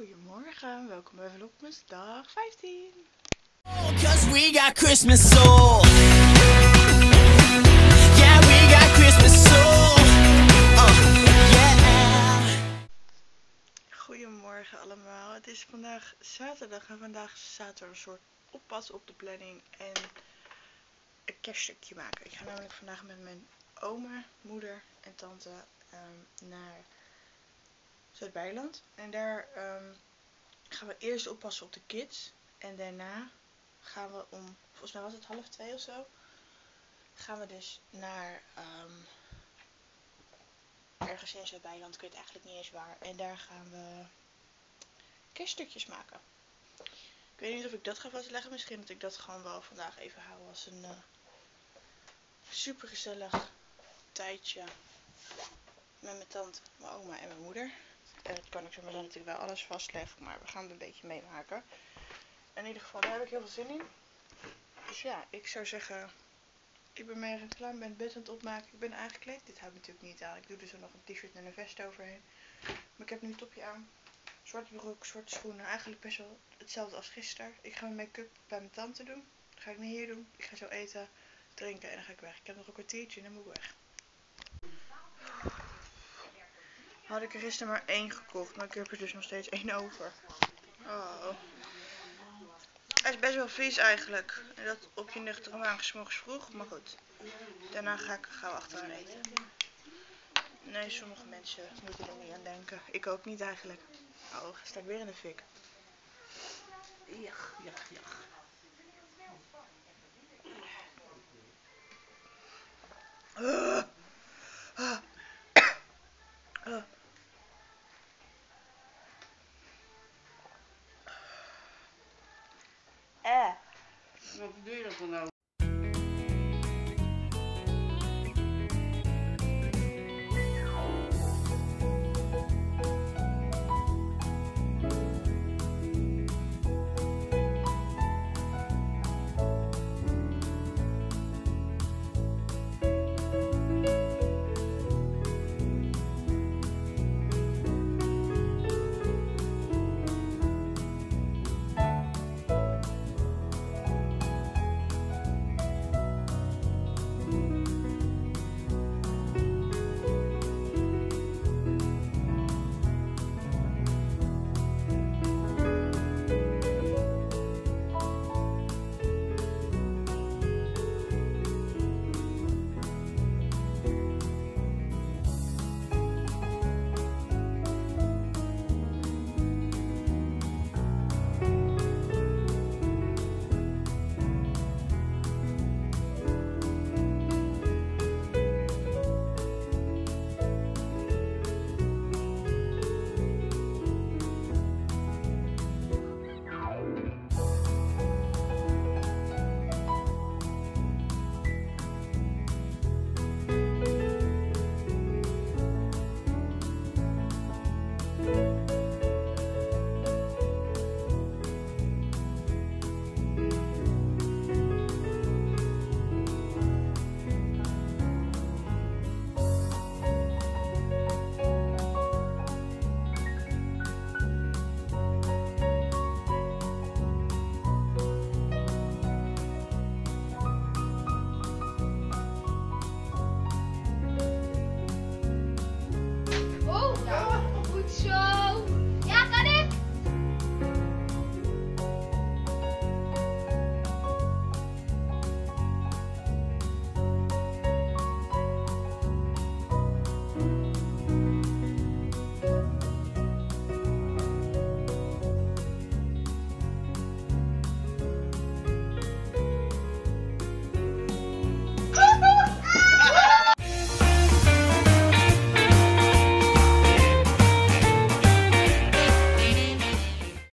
Goedemorgen, welkom bij Vlogmas dag 15. Cause we got Christmas soul. Yeah, we got Christmas soul. Uh, yeah. Goedemorgen allemaal, het is vandaag zaterdag en vandaag staat er een soort oppas op de planning en een kerststukje maken. Ik ga namelijk vandaag met mijn oma, moeder en tante ehm, naar Zuid-Bijland. En daar ehm, gaan we eerst oppassen op de kids en daarna gaan we om, volgens mij was het half twee of zo, gaan we dus naar ehm, ergens in Zuid-Bijland, ik weet eigenlijk niet eens waar. En daar gaan we kerststukjes maken. Ik weet niet of ik dat ga vastleggen, misschien dat ik dat gewoon wel vandaag even hou als een uh, super gezellig tijdje met mijn tante, mijn oma en mijn moeder. Het kan ik zo maar dat ik wel alles vastleg, maar we gaan het een beetje meemaken. In ieder geval, daar heb ik heel veel zin in. Dus ja, ik zou zeggen, ik ben mijn reclame bij het bed aan het opmaken. Ik ben aangekleed. Dit houdt natuurlijk niet aan. Ik doe dus er nog een t-shirt en een vest overheen. Maar ik heb nu een topje aan. Zwarte broek, zwarte schoenen. Eigenlijk best wel hetzelfde als gisteren. Ik ga mijn make-up bij mijn tante doen. Dat ga ik niet hier doen. Ik ga zo eten, drinken en dan ga ik weg. Ik heb nog een kwartiertje en dan moet ik weg. Had ik er gisteren maar één gekocht, maar ik heb er dus nog steeds één over. Oh. Hij is best wel vies eigenlijk. En dat op je nuchtere maag s'morgens vroeg, maar goed. Daarna ga ik gauw achteraan eten. Nee, sommige mensen moeten er niet aan denken. Ik ook niet eigenlijk. Oh, sta ik weer in de fik. Jach, jach, jach. É. Não, não